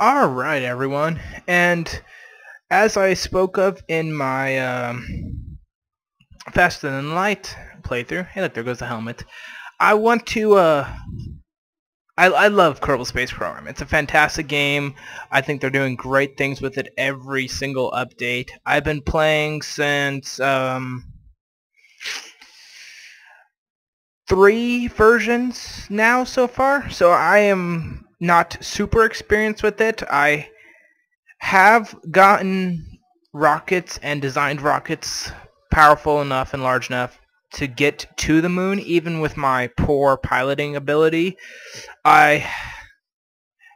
Alright everyone, and as I spoke of in my um, Faster Than Light playthrough, hey look, there goes the helmet, I want to, uh, I, I love Kerbal Space Program. It's a fantastic game. I think they're doing great things with it every single update. I've been playing since, um, three versions now so far, so I am not super experienced with it. I have gotten rockets and designed rockets powerful enough and large enough to get to the moon even with my poor piloting ability. I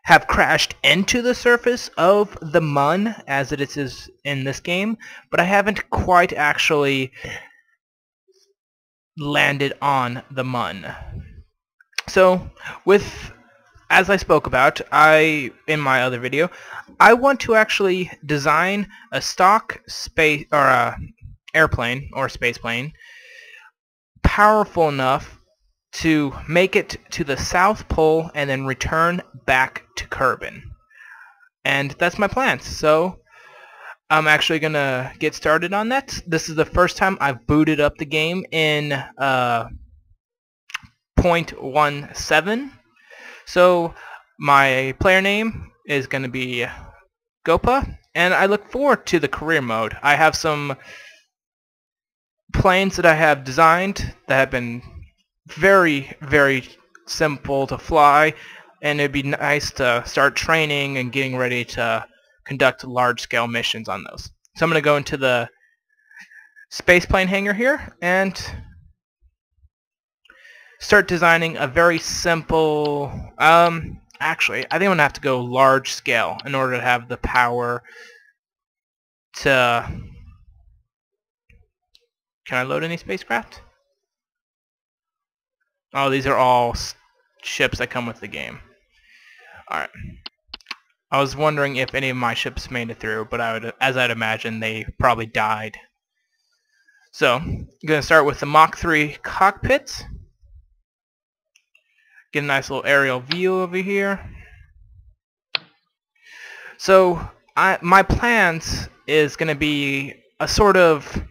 have crashed into the surface of the mun as it is in this game, but I haven't quite actually landed on the mun. So, with as I spoke about, I in my other video, I want to actually design a stock space or a airplane or space plane powerful enough to make it to the South Pole and then return back to Kerbin. And that's my plan. So I'm actually going to get started on that. This is the first time I've booted up the game in uh, 0.17 so my player name is going to be Gopa, and I look forward to the career mode. I have some planes that I have designed that have been very, very simple to fly, and it'd be nice to start training and getting ready to conduct large-scale missions on those. So I'm going to go into the space plane hangar here, and start designing a very simple, um, actually, I think I'm going to have to go large scale in order to have the power to, can I load any spacecraft? Oh, these are all ships that come with the game. Alright. I was wondering if any of my ships made it through, but I would, as I'd imagine, they probably died. So, I'm going to start with the Mach 3 cockpit. Get a nice little aerial view over here. So I, my plans is going to be a sort of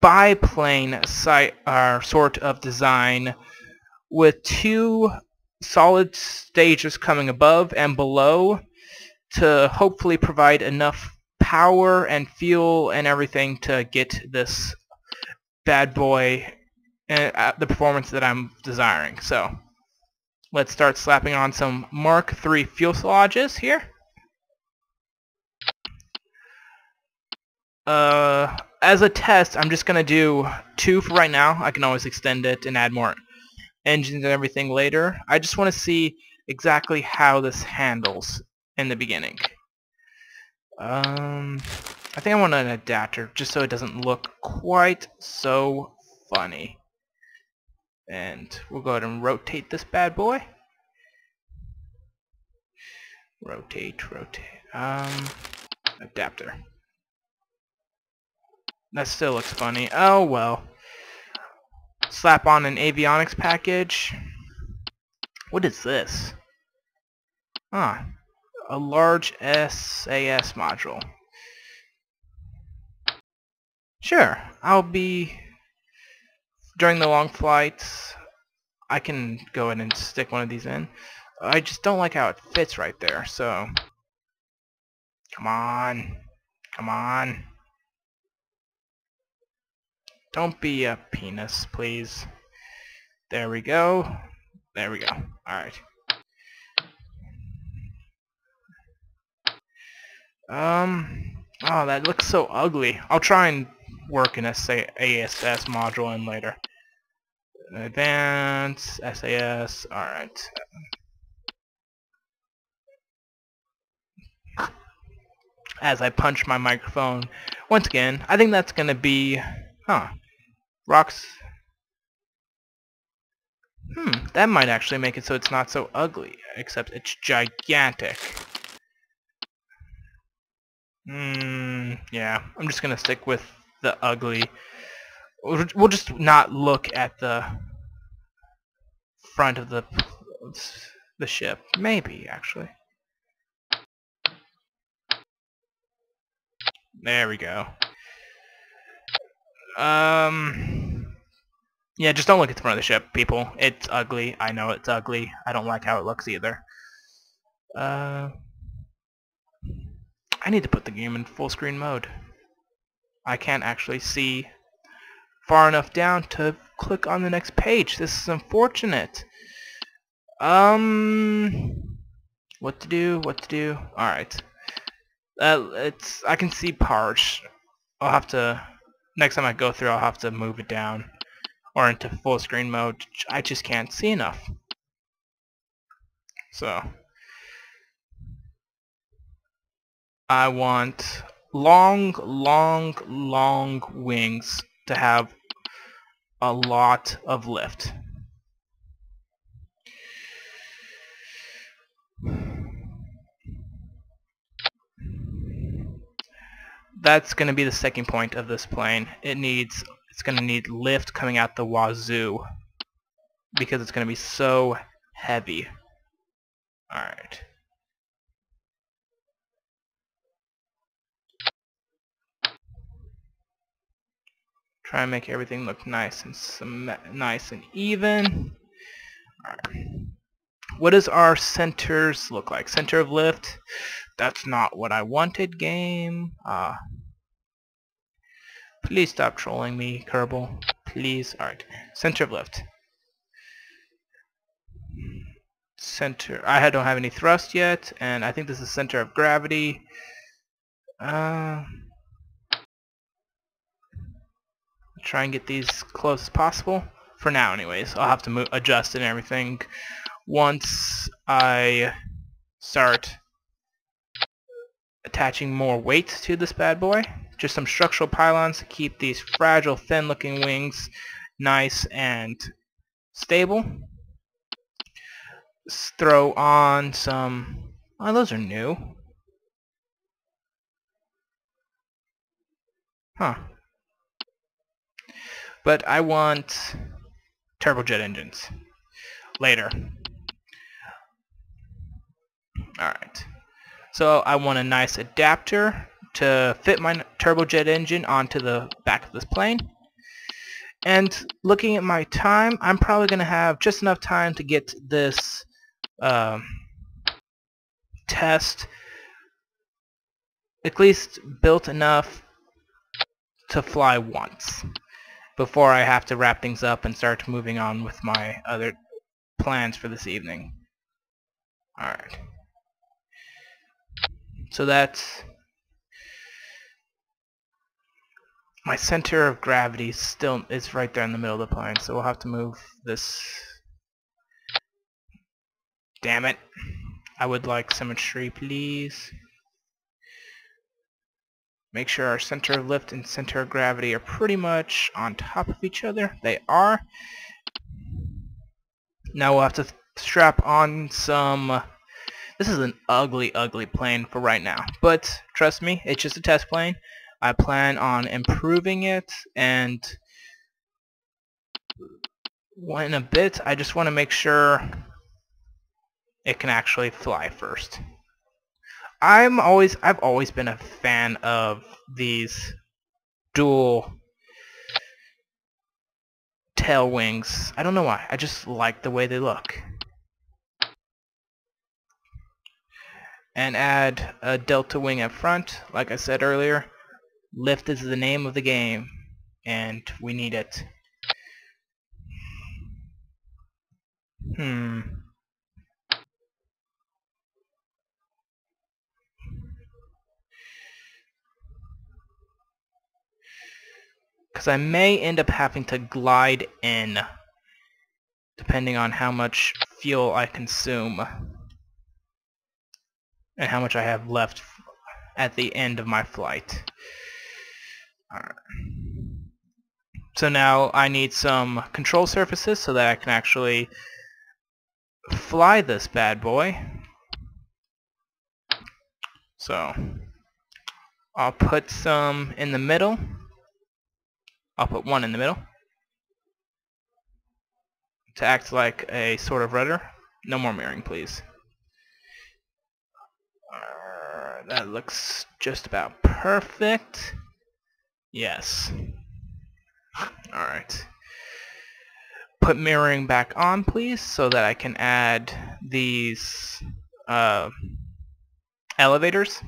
biplane site, uh, sort of design with two solid stages coming above and below to hopefully provide enough power and fuel and everything to get this bad boy uh, the performance that I'm desiring. So Let's start slapping on some Mark III fuselages here. Uh, as a test, I'm just going to do two for right now. I can always extend it and add more engines and everything later. I just want to see exactly how this handles in the beginning. Um, I think I want an adapter just so it doesn't look quite so funny. And we'll go ahead and rotate this bad boy. Rotate, rotate. Um, adapter. That still looks funny. Oh well. Slap on an avionics package. What is this? Ah, a large SAS module. Sure, I'll be during the long flights, I can go in and stick one of these in. I just don't like how it fits right there, so... Come on. Come on. Don't be a penis, please. There we go. There we go. Alright. Um... Oh, that looks so ugly. I'll try and work an ASS module in later. Advance, SAS, alright. As I punch my microphone. Once again, I think that's gonna be... Huh. Rocks... Hmm, that might actually make it so it's not so ugly, except it's gigantic. Hmm, yeah, I'm just gonna stick with the ugly. We'll just not look at the front of the the ship. Maybe, actually. There we go. Um, yeah, just don't look at the front of the ship, people. It's ugly. I know it's ugly. I don't like how it looks either. Uh, I need to put the game in full screen mode. I can't actually see far enough down to click on the next page. This is unfortunate. Um, what to do? What to do? All right. Uh, it's I can see parts. I'll have to next time I go through. I'll have to move it down or into full screen mode. I just can't see enough. So I want long, long, long wings to have a lot of lift. That's going to be the second point of this plane. It needs, it's going to need lift coming out the wazoo because it's going to be so heavy. Alright. Try and make everything look nice and nice and even. What does our centers look like? Center of lift. That's not what I wanted, game. Uh, please stop trolling me, Kerbal. Please. Alright. Center of lift. Center. I don't have any thrust yet, and I think this is center of gravity. Uh, try and get these close as possible. For now, anyways. I'll have to move, adjust and everything once I start attaching more weight to this bad boy. Just some structural pylons to keep these fragile, thin-looking wings nice and stable. Let's throw on some... Oh, those are new. Huh but I want turbojet engines later. Alright. So I want a nice adapter to fit my turbojet engine onto the back of this plane. And looking at my time, I'm probably going to have just enough time to get this um, test at least built enough to fly once before I have to wrap things up and start moving on with my other plans for this evening. Alright. So that's my center of gravity still is right there in the middle of the plane, so we'll have to move this damn it I would like symmetry please Make sure our center of lift and center of gravity are pretty much on top of each other. They are. Now we'll have to strap on some... Uh, this is an ugly, ugly plane for right now. But trust me, it's just a test plane. I plan on improving it and in a bit I just want to make sure it can actually fly first. I'm always I've always been a fan of these dual tail wings. I don't know why. I just like the way they look. And add a delta wing up front. Like I said earlier, lift is the name of the game and we need it. Hmm. Because I may end up having to glide in depending on how much fuel I consume and how much I have left at the end of my flight. So now I need some control surfaces so that I can actually fly this bad boy. So I'll put some in the middle I'll put one in the middle to act like a sort of rudder. No more mirroring, please. That looks just about perfect. perfect. Yes. Alright. Put mirroring back on, please, so that I can add these uh, elevators.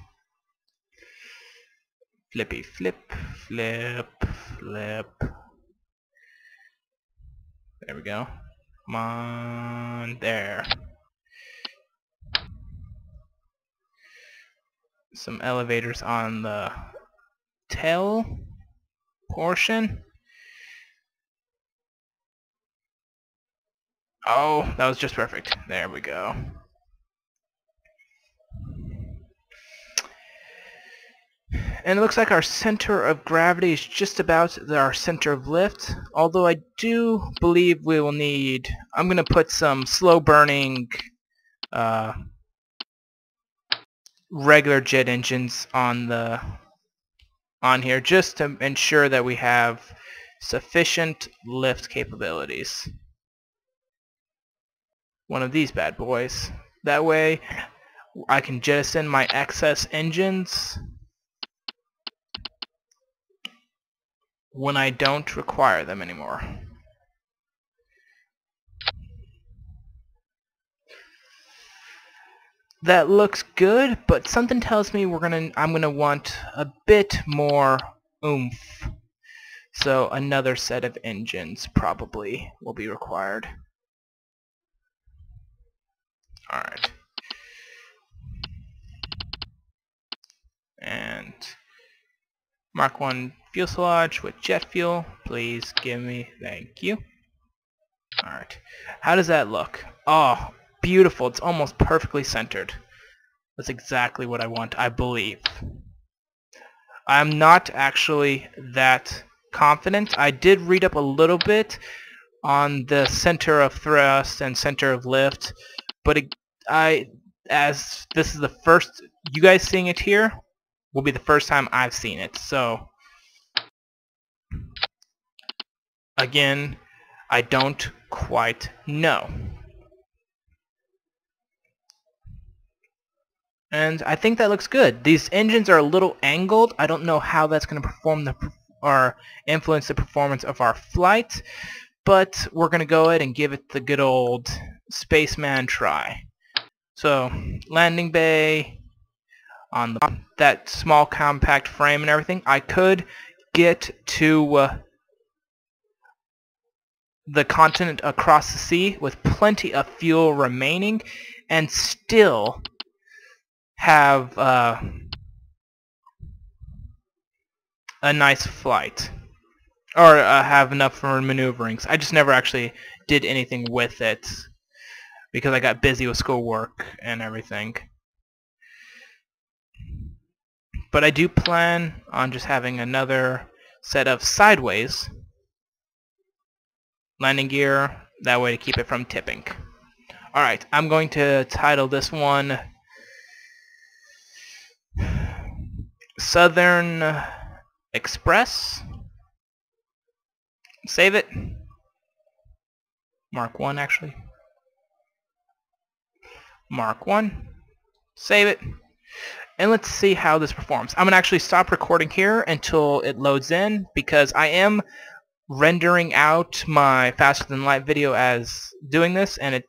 Flippy flip, flip, flip. There we go. Come on, there. Some elevators on the tail portion. Oh, that was just perfect. There we go. And it looks like our center of gravity is just about our center of lift. Although I do believe we will need... I'm going to put some slow burning uh, regular jet engines on the on here just to ensure that we have sufficient lift capabilities. One of these bad boys. That way I can jettison my excess engines when I don't require them anymore. That looks good, but something tells me we're gonna I'm gonna want a bit more oomph. So another set of engines probably will be required. Alright. And Mark 1 fuselage with jet fuel. Please give me. Thank you. Alright. How does that look? Oh, beautiful. It's almost perfectly centered. That's exactly what I want, I believe. I'm not actually that confident. I did read up a little bit on the center of thrust and center of lift, but it, I, as this is the first, you guys seeing it here, will be the first time I've seen it. So again, I don't quite know. And I think that looks good. These engines are a little angled. I don't know how that's going to perform the or influence the performance of our flight, but we're going to go ahead and give it the good old spaceman try. So, landing bay, on the, that small compact frame and everything, I could get to uh, the continent across the sea with plenty of fuel remaining and still have uh, a nice flight or uh, have enough for maneuverings. I just never actually did anything with it because I got busy with schoolwork and everything. But I do plan on just having another set of sideways landing gear, that way to keep it from tipping. Alright, I'm going to title this one Southern Express. Save it. Mark 1 actually. Mark 1. Save it and let's see how this performs. I'm going to actually stop recording here until it loads in because I am rendering out my faster than light video as doing this and it's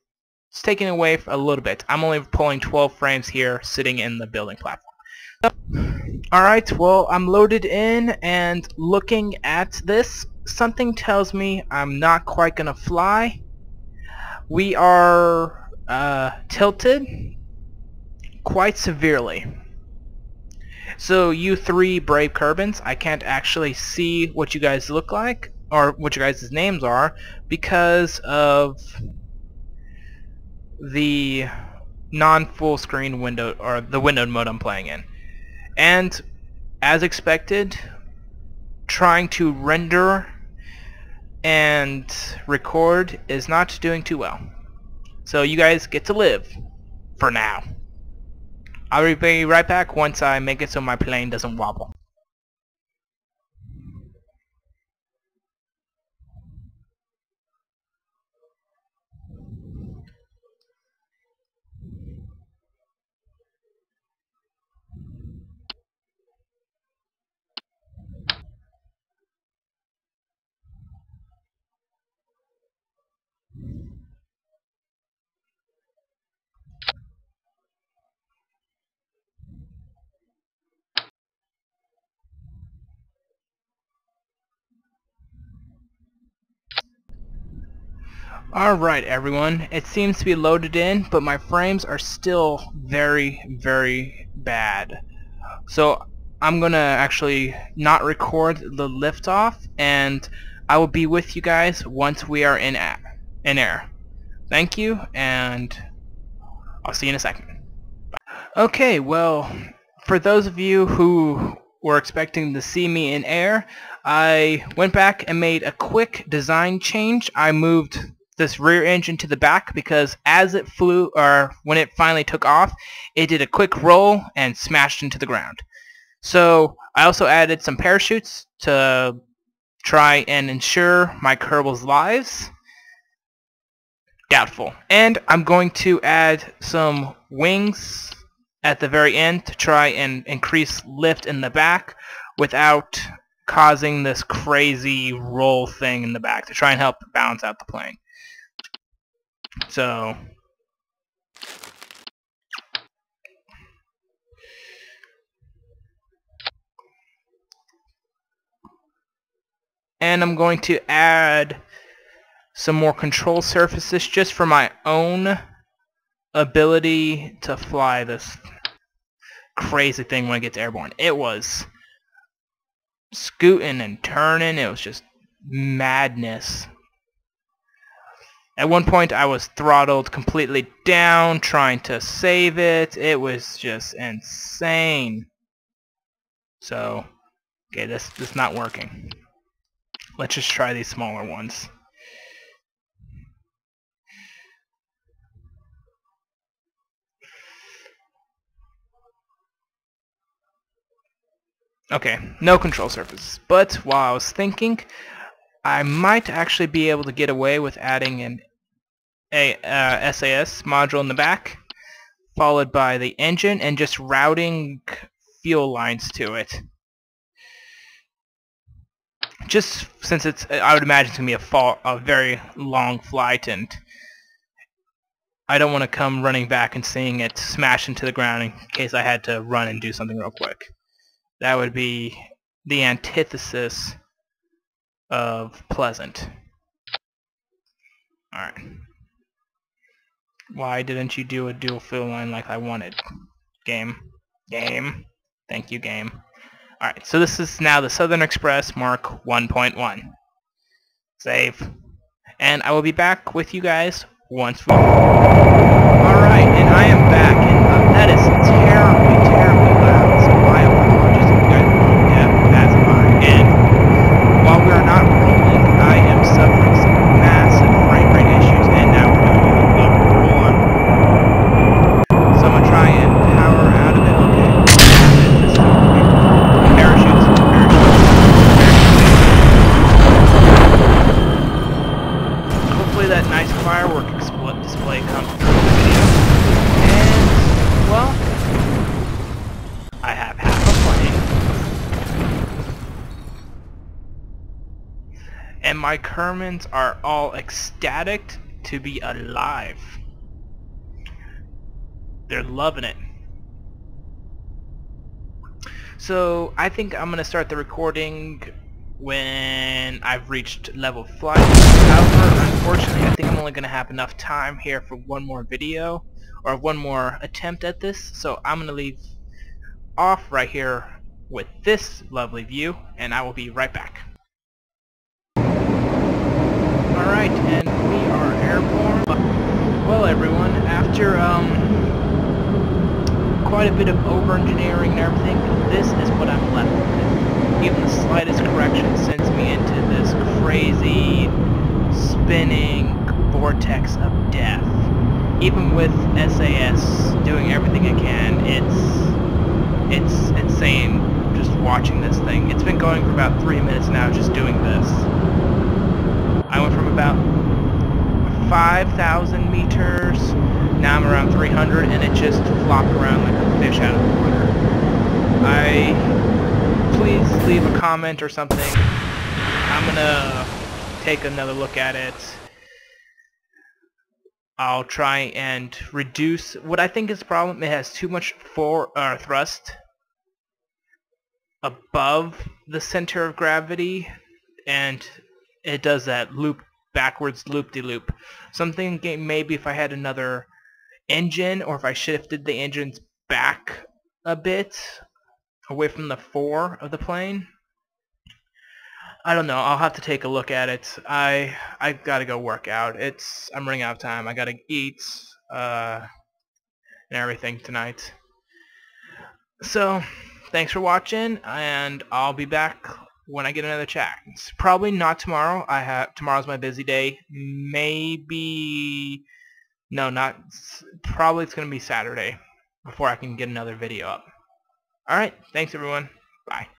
taking away a little bit. I'm only pulling 12 frames here sitting in the building platform. So, Alright, well I'm loaded in and looking at this something tells me I'm not quite gonna fly. We are uh, tilted quite severely. So you three brave Kerbins, I can't actually see what you guys look like or what your guys' names are because of the non-full screen window or the windowed mode I'm playing in. And as expected, trying to render and record is not doing too well. So you guys get to live for now. I'll be right back once I make it so my plane doesn't wobble. Alright everyone, it seems to be loaded in, but my frames are still very, very bad. So I'm gonna actually not record the liftoff, and I will be with you guys once we are in, in air. Thank you, and I'll see you in a second. Okay, well, for those of you who were expecting to see me in air, I went back and made a quick design change. I moved this rear engine to the back because as it flew, or when it finally took off, it did a quick roll and smashed into the ground. So I also added some parachutes to try and ensure my Kerbals' lives. Doubtful. And I'm going to add some wings at the very end to try and increase lift in the back without causing this crazy roll thing in the back to try and help balance out the plane. So and I'm going to add some more control surfaces just for my own ability to fly this crazy thing when it gets airborne. It was scooting and turning. It was just madness. At one point I was throttled completely down trying to save it. It was just insane. So, okay, this, this is not working. Let's just try these smaller ones. Okay, no control surfaces. But while I was thinking, I might actually be able to get away with adding an a uh, SAS module in the back, followed by the engine, and just routing fuel lines to it. Just since it's, I would imagine it's to be a, fall, a very long flight, and I don't want to come running back and seeing it smash into the ground in case I had to run and do something real quick. That would be the antithesis of pleasant. Alright. Why didn't you do a dual fuel line like I wanted? Game. Game. Thank you, game. Alright, so this is now the Southern Express Mark 1.1. Save. And I will be back with you guys once we... Alright, and I am back, and uh, that is Kermans are all ecstatic to be alive. They're loving it. So I think I'm gonna start the recording when I've reached level 5. However, unfortunately, I think I'm only gonna have enough time here for one more video or one more attempt at this. So I'm gonna leave off right here with this lovely view, and I will be right back. Alright, and we are airborne. Well everyone, after um quite a bit of over-engineering and everything, this is what I'm left with. Even the slightest correction sends me into this crazy, spinning vortex of death. Even with SAS doing everything it can, it's it's insane just watching this thing. It's been going for about three minutes now just doing this. About 5,000 meters, now I'm around 300, and it just flopped around like a fish out of water. I... Please leave a comment or something. I'm gonna take another look at it. I'll try and reduce... What I think is the problem, it has too much for uh, thrust above the center of gravity, and it does that loop backwards loop-de-loop. Something maybe if I had another engine or if I shifted the engines back a bit away from the fore of the plane. I don't know. I'll have to take a look at it. I I gotta go work out. It's I'm running out of time. I gotta eat uh, and everything tonight. So thanks for watching, and I'll be back when I get another chance. Probably not tomorrow. I have tomorrow's my busy day. Maybe no, not probably it's gonna be Saturday before I can get another video up. Alright, thanks everyone. Bye.